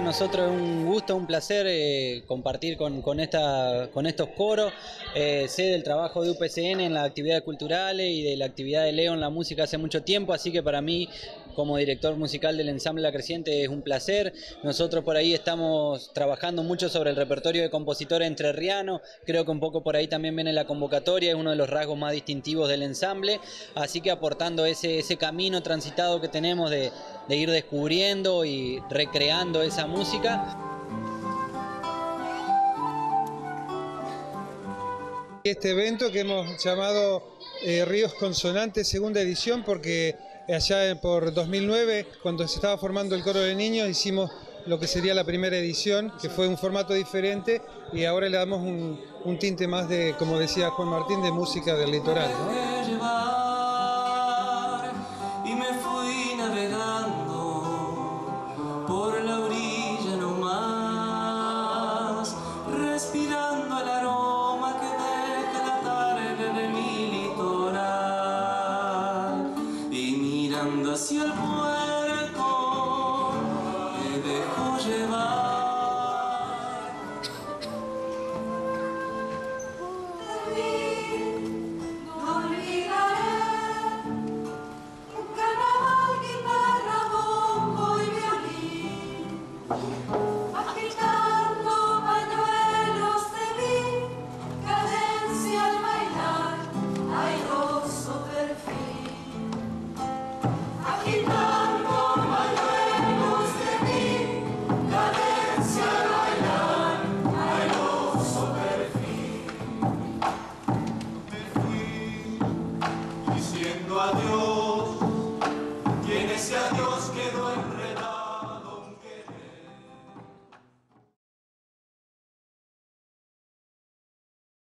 nosotros es un gusto, un placer eh, compartir con, esta, con estos coros. Eh, sé del trabajo de UPCN en las actividades culturales y de la actividad de Leo en la música hace mucho tiempo, así que para mí como director musical del ensamble La Creciente es un placer. Nosotros por ahí estamos trabajando mucho sobre el repertorio de compositores entrerrianos, creo que un poco por ahí también viene la convocatoria, es uno de los rasgos más distintivos del ensamble, así que aportando ese, ese camino transitado que tenemos de, de ir descubriendo y recreando esa música. Este evento que hemos llamado eh, Ríos Consonantes, segunda edición, porque allá por 2009, cuando se estaba formando el coro de niños, hicimos lo que sería la primera edición, que fue un formato diferente y ahora le damos un, tinte más de, como decía Juan Martín, de música del litoral. ¿no? y me fui navegando. inundación el pueblo. a Dios, quien ese a Dios que no